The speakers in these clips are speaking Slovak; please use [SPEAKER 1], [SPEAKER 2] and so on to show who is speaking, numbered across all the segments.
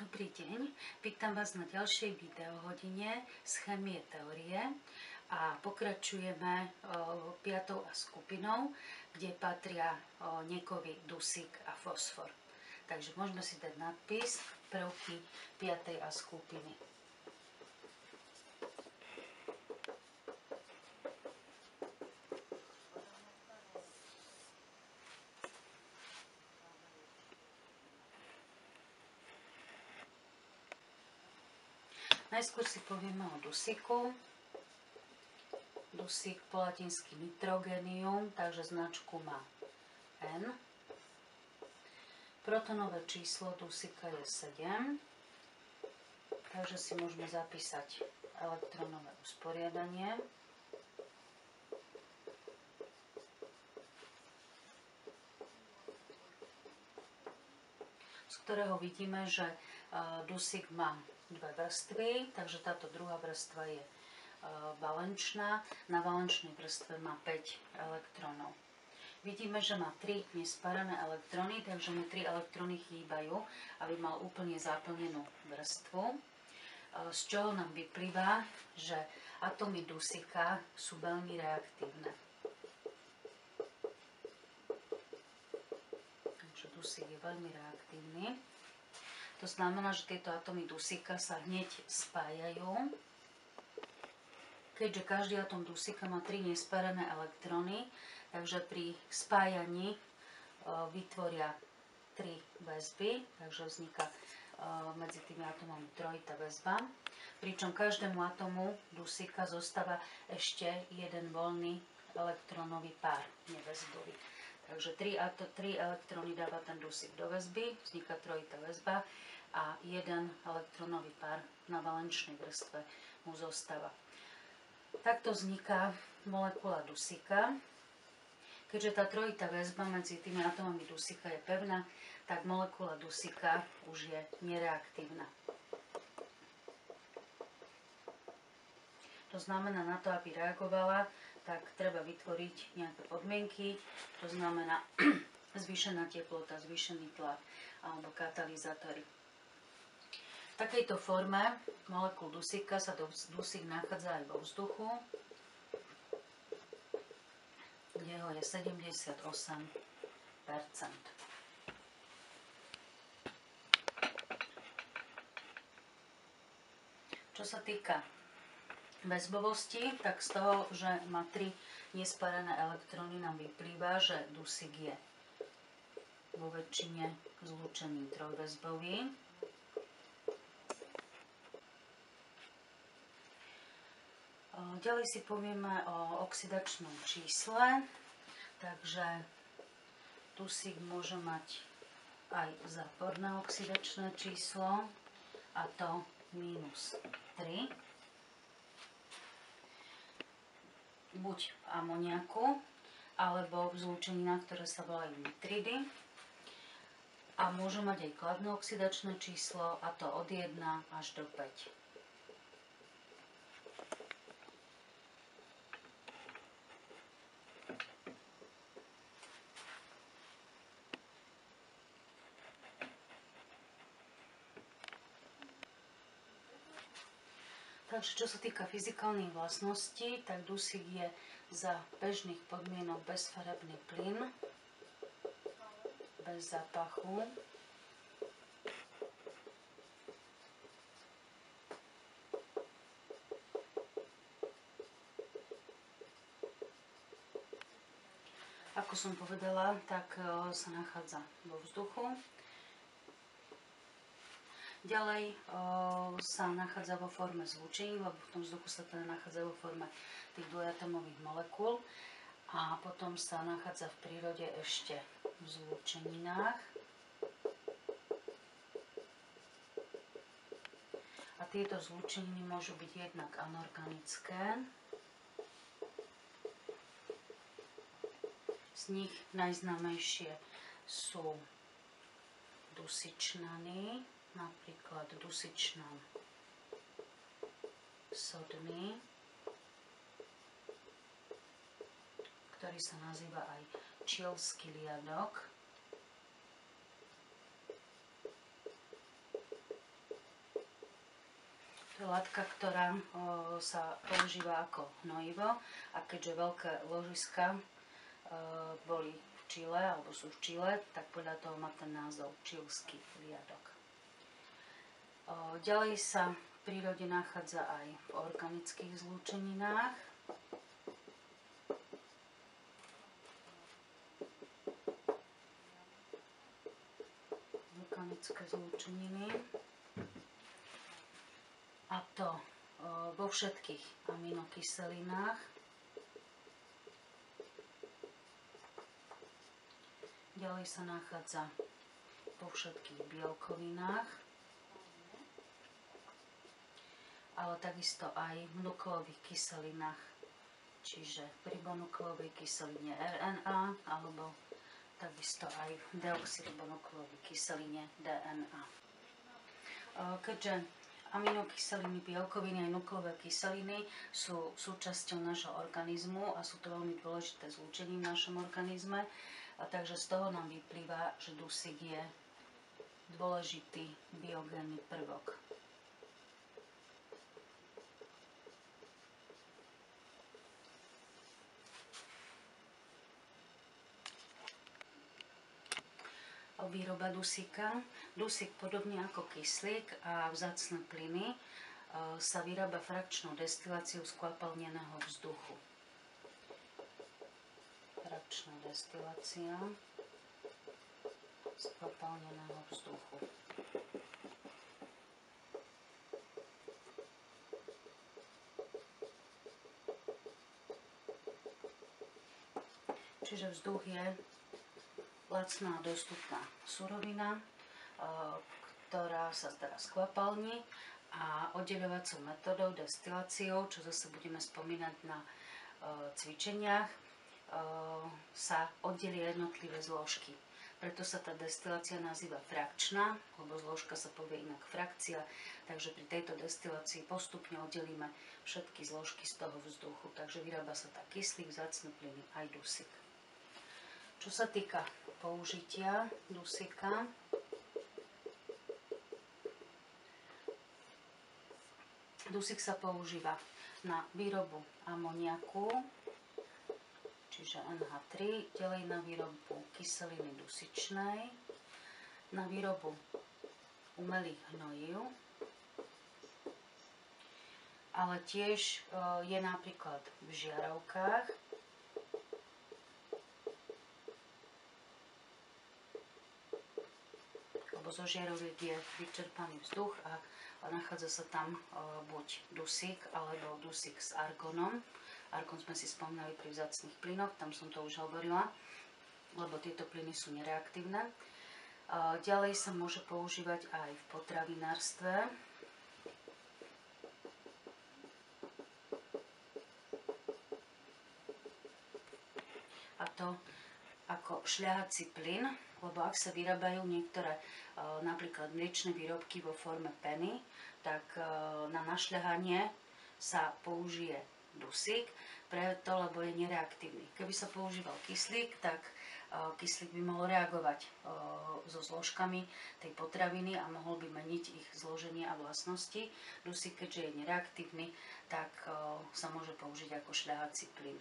[SPEAKER 1] Dobrý deň, vítam vás na ďalšej videohodine z chemie teórie a pokračujeme piatou a skupinou, kde patria nekový dusík a fosfor. Takže môžeme si dať nadpis prvky piatej a skupiny. Najskôr si povieme o dusíku. Dusík po latinsky nitrogenium, takže značku má N. Protonové číslo dusíka je 7. Takže si môžeme zapísať elektronové usporiadanie. z ktorého vidíme, že dusík má dve vrstvy, takže táto druhá vrstva je e, valenčná. Na valenčnej vrstve má 5 elektrónov. Vidíme, že má 3 nespárané elektróny, takže mu 3 elektróny chýbajú, aby mal úplne zaplnenú vrstvu. E, z čoho nám vyplýva, že atómy dusika sú veľmi reaktívne. Takže dusík je veľmi reaktívny. To znamená, že tieto atómy dusíka sa hneď spájajú. Keďže každý atóm dusíka má 3 nespárené elektróny, takže pri spájaní e, vytvoria 3 väzby, takže vzniká e, medzi tými atómami trojitá väzba. Pričom každému atomu dusíka zostáva ešte jeden voľný elektrónový pár neväzbový. Takže 3, 3 elektróny dáva ten dusík do väzby, vzniká trojitá väzba a jeden elektronový pár na valenčnej vrstve mu zostáva. Takto vzniká molekula dusíka. Keďže tá trojitá väzba medzi tými atomami dusíka je pevná, tak molekula dusíka už je nereaktívna. To znamená, na to, aby reagovala, tak treba vytvoriť nejaké podmienky, to znamená zvýšená teplota, zvýšený tlak alebo katalizátory. Takejto forme molekul dusíka sa dusík nachádza aj vo vzduchu, kde ho je 78 Čo sa týka väzbovosti, tak z toho, že má tri nespárané elektróny, nám vyplýva, že dusík je vo väčšine zlúčený trojväzbový. Ďalej si povieme o oxidačnom čísle, takže dusík môže mať aj záporné oxidačné číslo a to minus 3. Buď v amoniaku, alebo v zlúčeninách, ktoré sa volajú nitridy. A môže mať aj kladné oxidačné číslo, a to od 1 až do 5. Takže čo sa týka fyzikálnych vlastností, tak dusík je za bežných podmienok bezfarebný plyn, bez zápachu. Ako som povedala, tak e, sa nachádza vo vzduchu. Ďalej o, sa nachádza vo forme zlúčení, lebo v tom vzduchu sa teda nachádza vo forme tých dvojatomových molekúl. A potom sa nachádza v prírode ešte v zlúčeninách. A tieto zlúčeniny môžu byť jednak anorganické, z nich najznámejšie sú dusičnany, napríklad dusičná sodný, ktorý sa nazýva aj čilský liadok. látka, ktorá o, sa používa ako hnojivo a keďže veľké ložiska o, boli v Čile, alebo sú v Čile, tak podľa toho má ten názov čilský riadok. Ďalej sa v prírode nachádza aj v organických zlúčeninách. Organické zlúčeniny a to vo všetkých aminokyselinách. Ďalej sa nachádza vo všetkých bielkovinách, ale takisto aj v nukleových kyselinách, čiže pri bonukleovej kyseline RNA alebo takisto aj v deoxyribonukleovej kyseline DNA. Keďže Aminokyseliny, bielkoviny a nukleové kyseliny sú súčasťou nášho organizmu a sú to veľmi dôležité zlúčení v našom organizme. A takže z toho nám vyplýva, že dusík je dôležitý biogénny prvok. Výroba dusíka. Dusík podobne ako kyslík a vzácne plyny e, sa vyrába frakčnou destiláciou skvapalneného vzduchu. Frakčná destilácia skvapalneného vzduchu. Čiže vzduch je lacná dostupná surovina, e, ktorá sa teraz skvapalní a oddeľovacou metodou, destiláciou, čo zase budeme spomínať na e, cvičeniach, e, sa oddelia jednotlivé zložky. Preto sa tá destilácia nazýva frakčná, lebo zložka sa povie inak frakcia, takže pri tejto destilácii postupne oddelíme všetky zložky z toho vzduchu, takže vyrába sa tá kyslík, vzácne plyny aj dusík. Čo sa týka použitia dusika, dusik sa používa na výrobu amoniaku, čiže NH3, ďalej na výrobu kyseliny dusičnej, na výrobu umelých hnojív, ale tiež e, je napríklad v žiarovkách, lebo zo žiaroviek je vyčerpaný vzduch a nachádza sa tam buď dusík alebo dusík s argonom. Argon sme si spomínali pri vzácných plynoch, tam som to už hovorila, lebo tieto plyny sú nereaktívne. Ďalej sa môže používať aj v potravinárstve. A to ako šľahací plyn, lebo ak sa vyrábajú niektoré e, napríklad mliečne výrobky vo forme peny, tak e, na našľahanie sa použije dusík, preto, lebo je nereaktívny. Keby sa používal kyslík, tak e, kyslík by mohol reagovať so zložkami tej potraviny a mohol by meniť ich zloženie a vlastnosti. Dusík, keďže je nereaktívny, tak sa môže použiť ako šľahací plyn.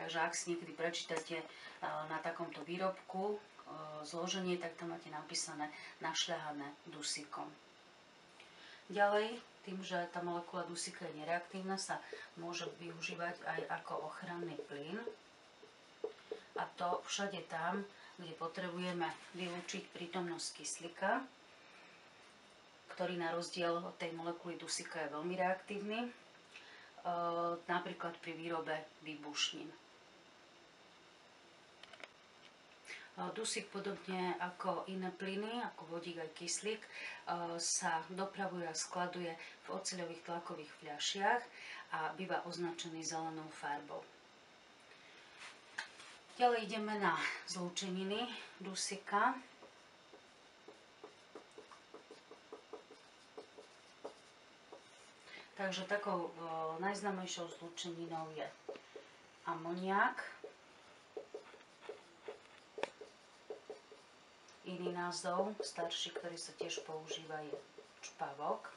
[SPEAKER 1] Takže ak si niekedy prečítate na takomto výrobku zloženie, tak tam máte napísané našľahané dusíkom. Ďalej, tým, že tá molekula dusíka je nereaktívna, sa môže využívať aj ako ochranný plyn. A to všade tam, kde potrebujeme vylúčiť prítomnosť kyslíka, ktorý na rozdiel od tej molekuly dusíka je veľmi reaktívny, e, napríklad pri výrobe výbušnín. Dusík podobne ako iné plyny, ako vodík aj kyslík, sa dopravuje a skladuje v oceľových tlakových fľašiach a býva označený zelenou farbou. Ďalej ideme na zlúčeniny dusika. Takže takou najznámejšou zlúčeninou je amoniak, Iný názov, starší, ktorý sa tiež používa, je čpavok.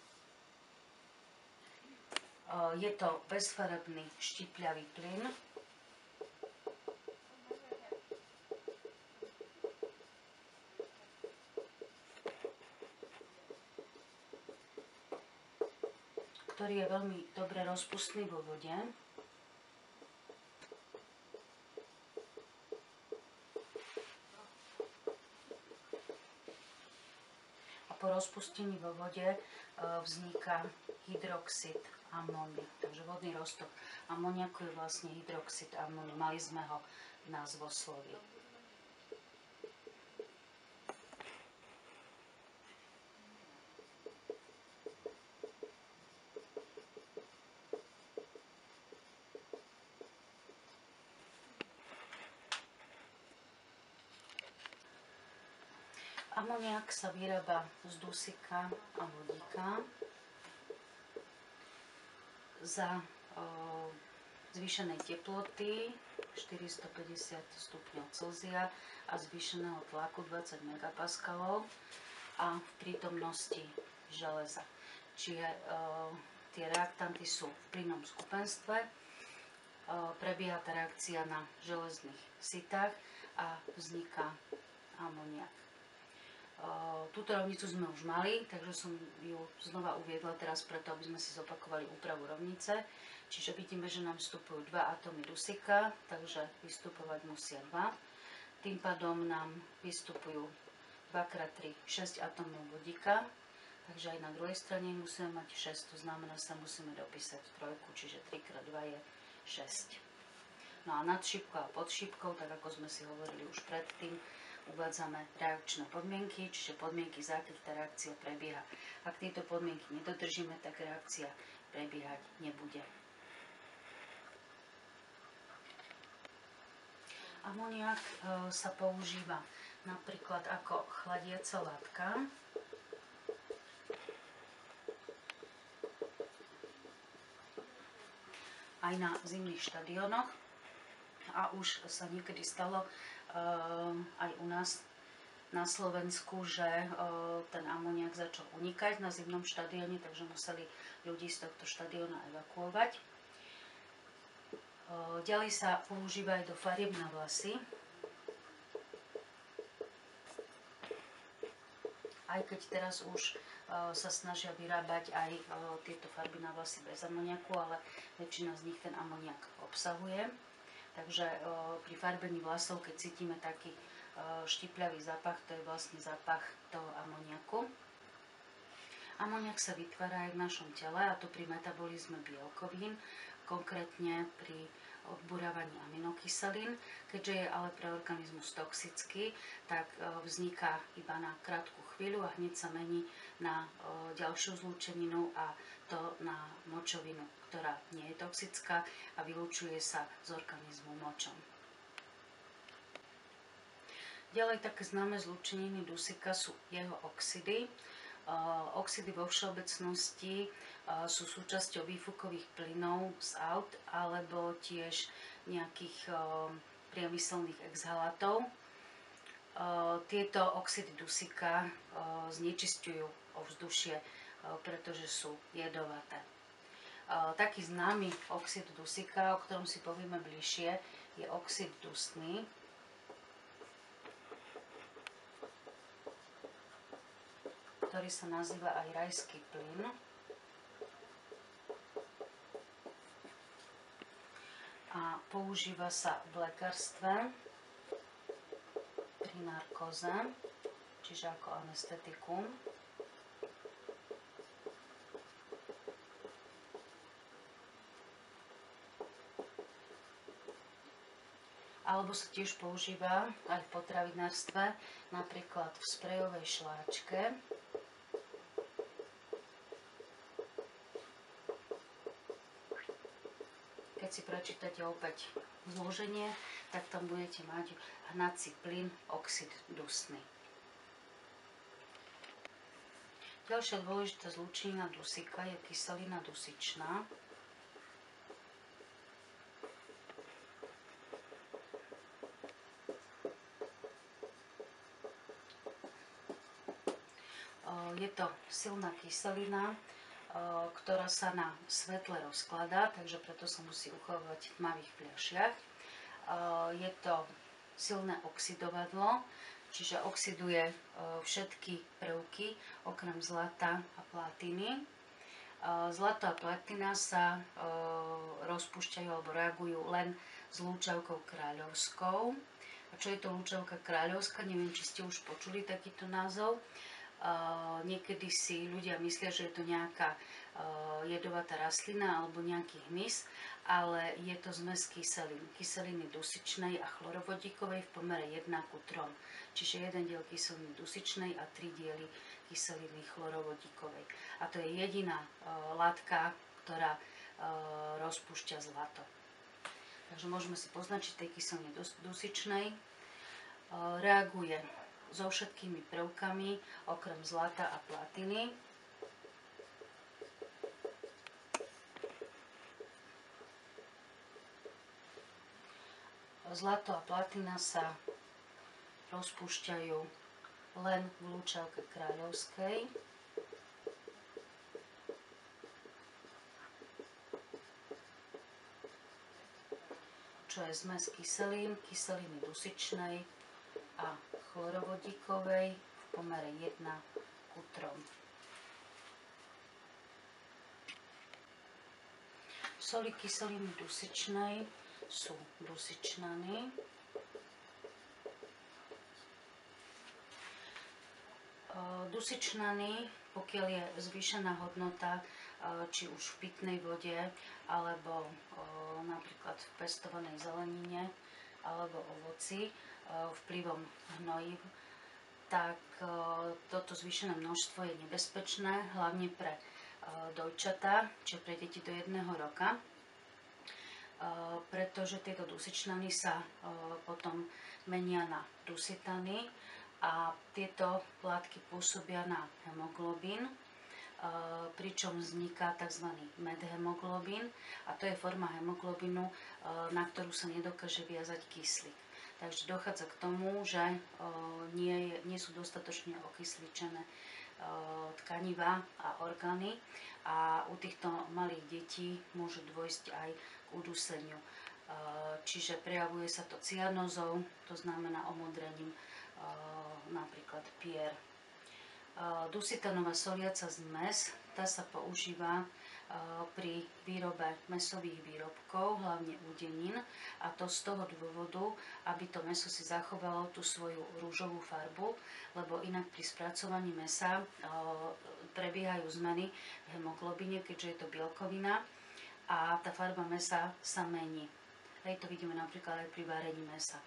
[SPEAKER 1] Je to bezfarebný štipľavý plyn. ktorý je veľmi dobre rozpustný vo vode. po rozpustení vo vode e, vzniká hydroxid amónia. Takže vodný roztok amoniaku je vlastne hydroxid amónia. Mali sme ho v názvosloví. Amoniak sa vyrába z dusika a vodíka za o, zvýšenej teploty 450 stupňov Celzia a zvýšeného tlaku 20 megapaskalov a v prítomnosti železa. Čiže o, tie reaktanty sú v plynnom skupenstve, o, prebieha tá reakcia na železných sitách a vzniká amoniak. Túto rovnicu sme už mali, takže som ju znova uviedla teraz preto, aby sme si zopakovali úpravu rovnice. Čiže vidíme, že nám vstupujú dva atómy dusika, takže vystupovať musia dva. Tým pádom nám vystupujú 2x3 6 atómov vodíka, takže aj na druhej strane musíme mať 6, to znamená, sa musíme dopísať trojku, čiže 3x2 je 6. No a nad šípkou a pod šípkou, tak ako sme si hovorili už predtým, uvádzame reakčné podmienky, čiže podmienky, za akých tá reakcia prebieha. Ak tieto podmienky nedodržíme, tak reakcia prebiehať nebude. Amoniak e, sa používa napríklad ako chladiaca látka. Aj na zimných štadionoch. A už sa niekedy stalo, Ehm, aj u nás na Slovensku, že eh, ten amoniak začal unikať na zimnom štadióne, takže museli ľudí z tohto štadióna evakuovať. Eh, ďalej sa používa aj do farieb na vlasy. Aj keď teraz už eh, sa snažia vyrábať aj tieto farby na vlasy bez amoniaku, ale väčšina z nich ten amoniak obsahuje. Takže pri farbení vlasov, keď cítime taký štipľavý zápach, to je vlastne zápach toho amoniaku. Amoniak sa vytvára aj v našom tele, a to pri metabolizme bielkovín, konkrétne pri odburávaní aminokyselín. Keďže je ale pre organizmus toxický, tak vzniká iba na krátku chvíľu a hneď sa mení na ďalšiu zlúčeninu a to na močovinu ktorá nie je toxická a vylúčuje sa z organizmu močom. Ďalej také známe zlúčeniny dusika sú jeho oxidy. Oxidy vo všeobecnosti sú súčasťou výfukových plynov z aut alebo tiež nejakých priemyselných exhalátov. Tieto oxidy dusika znečisťujú ovzdušie, pretože sú jedovaté. Taký známy oxid dusika, o ktorom si povieme bližšie, je oxid dusný. ktorý sa nazýva aj rajský plyn. A používa sa v lekárstve pri narkoze, čiže ako anestetikum. Alebo sa tiež používa aj v potravinárstve, napríklad v sprejovej šláčke. Keď si prečítate opäť zloženie, tak tam budete mať hnací plyn oxid dusný. Ďalšia dôležitá zlúčenina dusika je kyselina dusičná. je to silná kyselina, ktorá sa na svetle rozkladá, takže preto sa musí uchovať v tmavých fľašiach. Je to silné oxidovadlo, čiže oxiduje všetky prvky okrem zlata a platiny. Zlato a platina sa rozpúšťajú alebo reagujú len s lúčavkou kráľovskou. A čo je to lúčavka kráľovská? Neviem, či ste už počuli takýto názov niekedy si ľudia myslia, že je to nejaká jedovatá rastlina alebo nejaký hmyz, ale je to zmes kyselín. Kyseliny dusičnej a chlorovodíkovej v pomere 1 ku 3. Čiže jeden diel kyseliny dusičnej a tri diely kyseliny chlorovodíkovej. A to je jediná látka, ktorá rozpúšťa zlato. Takže môžeme si poznačiť tej kyseliny dusičnej. Reaguje so všetkými prvkami, okrem zlata a platiny. Zlato a platina sa rozpúšťajú len v lúčavke kráľovskej. čo je zmes kyselín, kyseliny dusičnej a chlorovodíkovej v pomere 1 ku 3. Soli kyseliny dusičnej sú dusičnany. Dusičnany, pokiaľ je zvýšená hodnota či už v pitnej vode alebo napríklad v pestovanej zelenine alebo ovoci, Eh, vplyvom hnojív, tak eh, toto zvýšené množstvo je nebezpečné, hlavne pre eh, dojčatá, čiže pre deti do jedného roka, pretože tieto dusičnany sa potom menia na dusitany a tieto látky pôsobia na hemoglobín, pričom vzniká tzv. medhemoglobín a to je forma hemoglobínu, na ktorú sa nedokáže viazať kyslík. Takže dochádza k tomu, že nie, nie sú dostatočne okysličené tkaniva a orgány a u týchto malých detí môže dôjsť aj k uduseniu. Čiže prejavuje sa to cianozou, to znamená omodrením napríklad pier. Dusitanová soliaca zmes, tá sa používa pri výrobe mesových výrobkov, hlavne údenín, a to z toho dôvodu, aby to meso si zachovalo tú svoju rúžovú farbu, lebo inak pri spracovaní mesa prebiehajú zmeny v hemoglobine, keďže je to bielkovina a tá farba mesa sa mení. Hej, to vidíme napríklad aj pri varení mesa.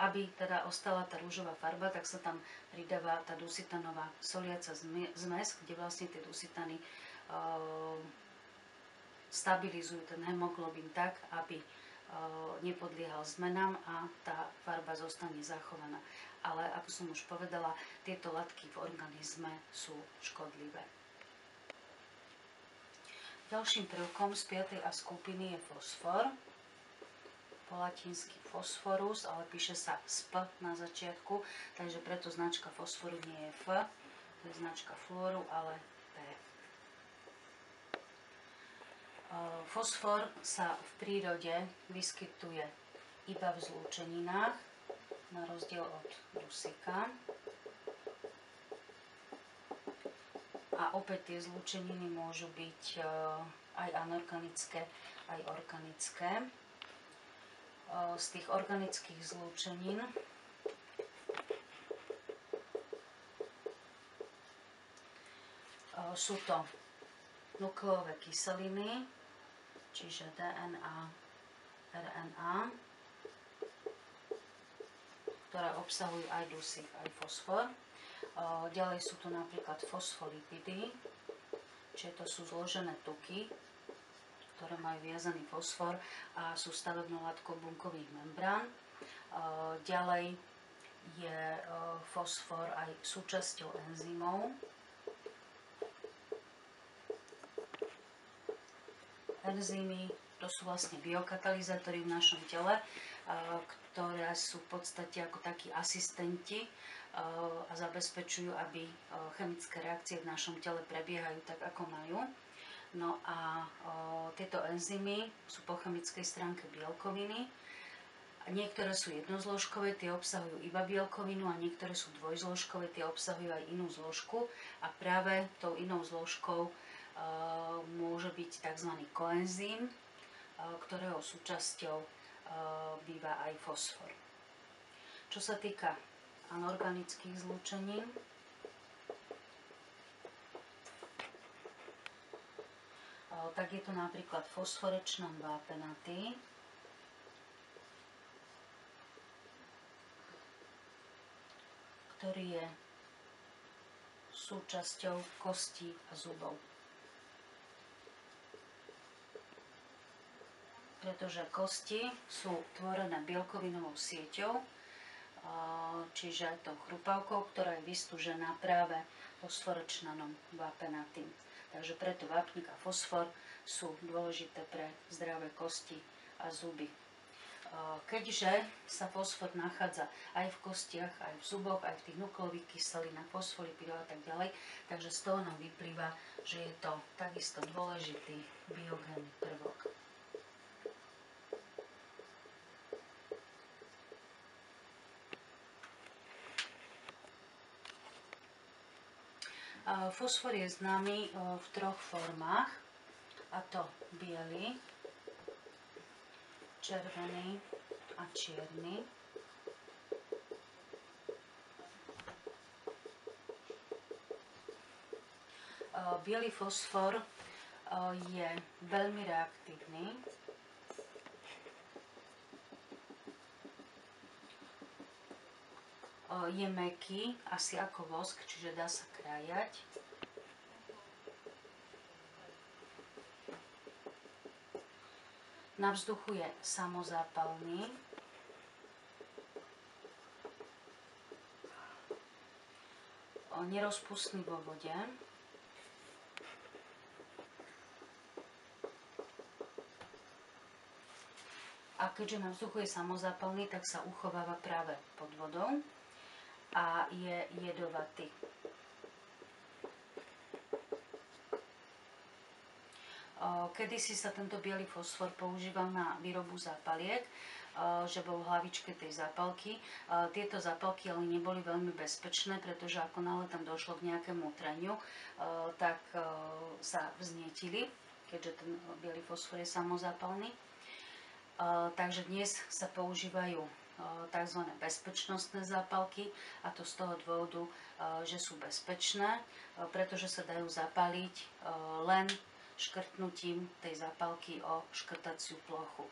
[SPEAKER 1] Aby teda ostala tá rúžová farba, tak sa tam pridáva tá dusitanová soliaca zmes, kde vlastne tie dusitany Ehm, stabilizujú ten hemoglobín tak, aby ehm, nepodliehal zmenám a tá farba zostane zachovaná. Ale ako som už povedala, tieto látky v organizme sú škodlivé. Ďalším prvkom z 5. a skupiny je fosfor. Po latinsky fosforus, ale píše sa SP na začiatku, takže preto značka fosforu nie je F, to je značka fluoru, ale Fosfor sa v prírode vyskytuje iba v zlúčeninách, na rozdiel od dusika. A opäť tie zlúčeniny môžu byť e, aj anorganické, aj organické. E, z tých organických zlúčenín e, sú to nukleové kyseliny, čiže DNA, RNA, ktoré obsahujú aj dusík, aj fosfor. Ďalej sú tu napríklad fosfolipidy, čiže to sú zložené tuky, ktoré majú viazaný fosfor a sú stavebnou látkou bunkových membrán. Ďalej je fosfor aj súčasťou enzymov, enzymy To sú vlastne biokatalizátory v našom tele, ktoré sú v podstate ako takí asistenti a zabezpečujú, aby chemické reakcie v našom tele prebiehajú tak, ako majú. No a tieto enzymy sú po chemickej stránke bielkoviny. Niektoré sú jednozložkové, tie obsahujú iba bielkovinu a niektoré sú dvojzložkové, tie obsahujú aj inú zložku a práve tou inou zložkou môže byť tzv. koenzym, ktorého súčasťou býva aj fosfor. Čo sa týka anorganických zlúčenín, tak je to napríklad fosforečnan vápenatý, ktorý je súčasťou kostí a zubov. pretože kosti sú tvorené bielkovinovou sieťou, čiže tou chrupavkou, ktorá je vystúžená práve fosforečnanom vápenatým. Takže preto vápnik a fosfor sú dôležité pre zdravé kosti a zuby. Keďže sa fosfor nachádza aj v kostiach, aj v zuboch, aj v tých nukleových kyselinách, fosfolipidov a tak ďalej, takže z toho nám vyplýva, že je to takisto dôležitý biogénny prvok. Fosfor je známy v troch formách, a to biely, červený a čierny. Bielý fosfor je veľmi reaktívny. Je meký, asi ako vosk, čiže dá sa krájať. Na vzduchu je samozápalný. Nerozpustný vo vode. A keďže na vzduchu je samozápalný, tak sa uchováva práve pod vodou a je jedovatý. Kedy si sa tento biely fosfor používal na výrobu zápaliek, že bol v hlavičke tej zápalky. Tieto zápalky ale neboli veľmi bezpečné, pretože ako náhle tam došlo k nejakému treniu, tak sa vznietili, keďže ten biely fosfor je samozápalný. Takže dnes sa používajú tzv. bezpečnostné zápalky a to z toho dôvodu, že sú bezpečné, pretože sa dajú zapaliť len škrtnutím tej zápalky o škrtaciu plochu.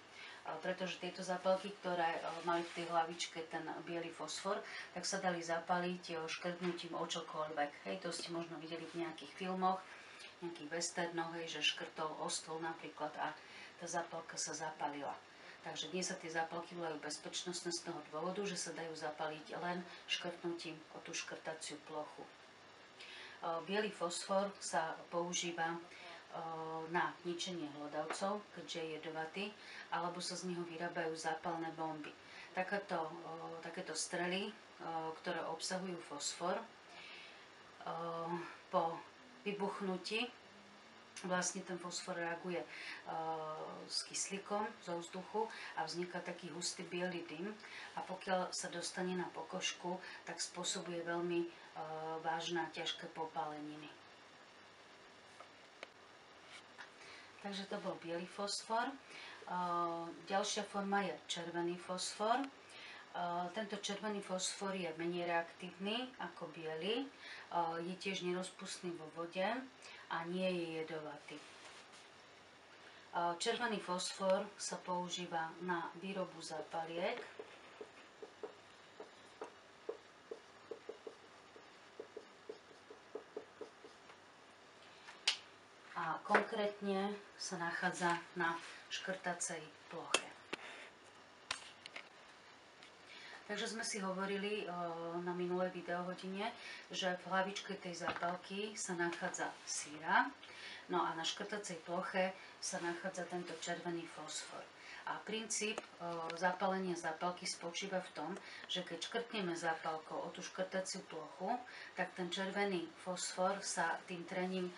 [SPEAKER 1] Pretože tieto zápalky, ktoré mali v tej hlavičke ten biely fosfor, tak sa dali zapaliť škrtnutím o čokoľvek. Hej, to ste možno videli v nejakých filmoch, nejakých westernoch, hej, že škrtol o stôl napríklad a tá zápalka sa zapalila. Takže dnes sa tie zápalky volajú bezpečnostné z toho dôvodu, že sa dajú zapaliť len škrtnutím o tú škrtaciu plochu. Bielý fosfor sa používa na ničenie hlodavcov, keďže je jedovatý, alebo sa z neho vyrábajú zápalné bomby. Takéto, takéto strely, ktoré obsahujú fosfor, po vybuchnutí vlastne ten fosfor reaguje s kyslíkom zo vzduchu a vzniká taký hustý biely dym a pokiaľ sa dostane na pokožku, tak spôsobuje veľmi vážne a ťažké popáleniny. Takže to bol biely fosfor. Ďalšia forma je červený fosfor. Tento červený fosfor je menej reaktívny ako biely. Je tiež nerozpustný vo vode a nie je jedovatý. Červený fosfor sa používa na výrobu zápaliek. a konkrétne sa nachádza na škrtacej ploche. Takže sme si hovorili na minulej videohodine, že v hlavičke tej zápalky sa nachádza síra. No a na škrtacej ploche sa nachádza tento červený fosfor. A princíp zapálenia zápalky spočíva v tom, že keď škrtneme zápalkou o tú škrtaciu plochu, tak ten červený fosfor sa tým trením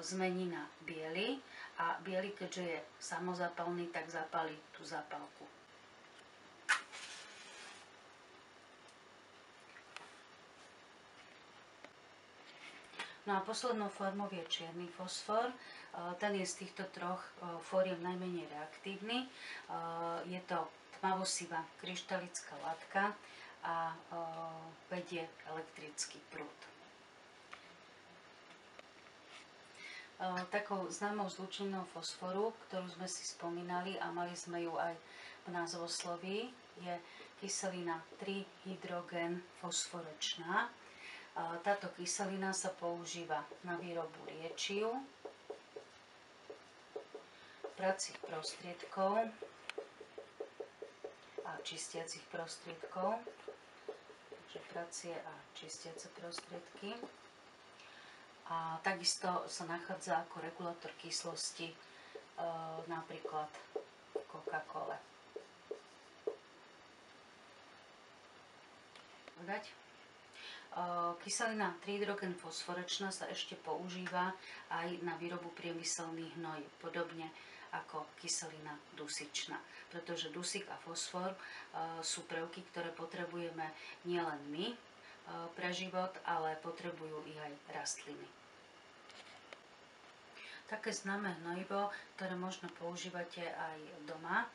[SPEAKER 1] zmení na biely a biely, keďže je samozapalný, tak zapálí tú zápalku. No a poslednou formou je čierny fosfor. E, ten je z týchto troch e, fóriem najmenej reaktívny. E, je to tmavosivá kryštalická látka a vedie elektrický prúd. Takou známou zlučenou fosforu, ktorú sme si spomínali a mali sme ju aj v názvosloví, je kyselina 3-hydrogen fosforečná táto kyselina sa používa na výrobu liečiv, pracích prostriedkov a čistiacich prostriedkov. Takže pracie a čistiace prostriedky. A takisto sa nachádza ako regulátor kyslosti e, napríklad v Coca-Cole. Dať? Kyselina fosforečná sa ešte používa aj na výrobu priemyselných hnoj, podobne ako kyselina dusičná. Pretože dusík a fosfor sú prvky, ktoré potrebujeme nielen my pre život, ale potrebujú ich aj rastliny. Také známe hnojivo, ktoré možno používate aj doma,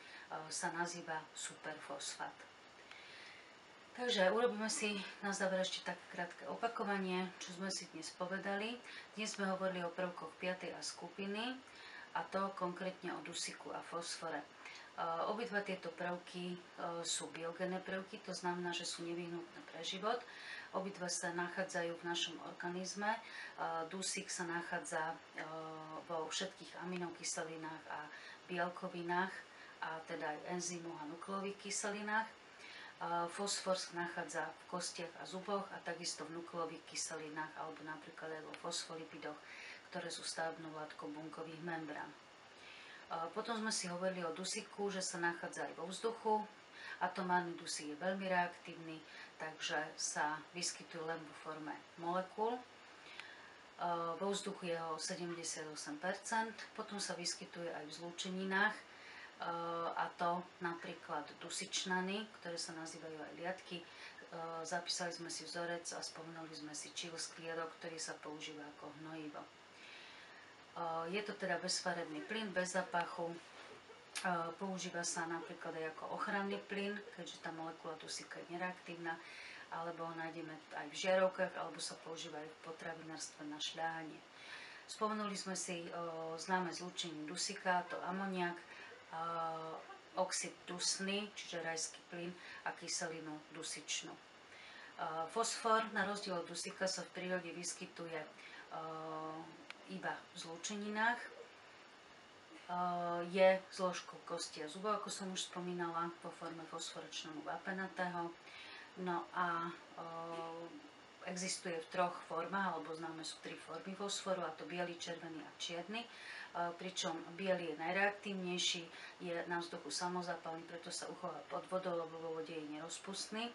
[SPEAKER 1] sa nazýva superfosfát. Takže urobíme si na záver ešte také krátke opakovanie, čo sme si dnes povedali. Dnes sme hovorili o prvkoch 5. a skupiny, a to konkrétne o dusiku a fosfore. Obidva tieto prvky sú biogénne prvky, to znamená, že sú nevyhnutné pre život. Obidva sa nachádzajú v našom organizme. Dusík sa nachádza vo všetkých aminokyselinách a bielkovinách, a teda aj enzymoch a nukleových kyselinách. Fosfor nachádza v kostiach a zuboch a takisto v nukleových kyselinách alebo napríklad aj vo fosfolipidoch, ktoré sú stavebnou látkou bunkových membrán. Potom sme si hovorili o dusíku, že sa nachádza aj vo vzduchu. Atomárny dusík je veľmi reaktívny, takže sa vyskytuje len vo forme molekúl. Vo vzduchu je ho 78%, potom sa vyskytuje aj v zlúčeninách, a to napríklad dusičnany, ktoré sa nazývajú aj liatky. Zapísali sme si vzorec a spomenuli sme si čilský jadok, ktorý sa používa ako hnojivo. Je to teda bezfarebný plyn, bez zapachu. Používa sa napríklad aj ako ochranný plyn, keďže tá molekula dusíka je nereaktívna, alebo ho nájdeme aj v žiarovkách, alebo sa používa aj v potravinárstve na šľahanie. Spomenuli sme si známe zlúčenie dusíka, to amoniak, oxid dusný, čiže rajský plyn a kyselinu dusičnú. Fosfor, na rozdiel od dusíka, sa v prírode vyskytuje iba v zlúčeninách. Je zložkou kosti a zubov, ako som už spomínala, vo forme fosforečného vápenatého. No a existuje v troch formách, alebo známe sú tri formy fosforu, a to biely, červený a čierny pričom biely je najreaktívnejší, je na vzduchu samozapalný, preto sa uchová pod vodou, lebo vo vode je nerozpustný.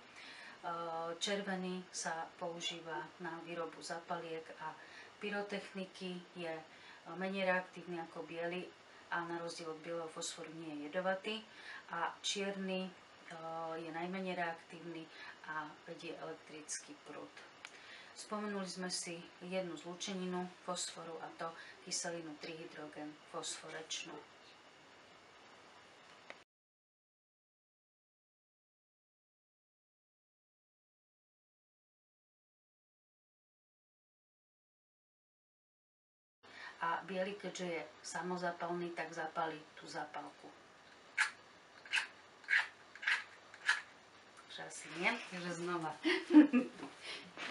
[SPEAKER 1] Červený sa používa na výrobu zapaliek a pyrotechniky, je menej reaktívny ako biely a na rozdiel od bieleho fosforu nie je jedovatý. A čierny je najmenej reaktívny a vedie elektrický prúd. Spomenuli sme si jednu zlúčeninu fosforu a to kyselinu trihydrogen fosforečnú. A biely, keďže je samozapalný, tak zapali tú zapalku. Že asi nie, takže znova.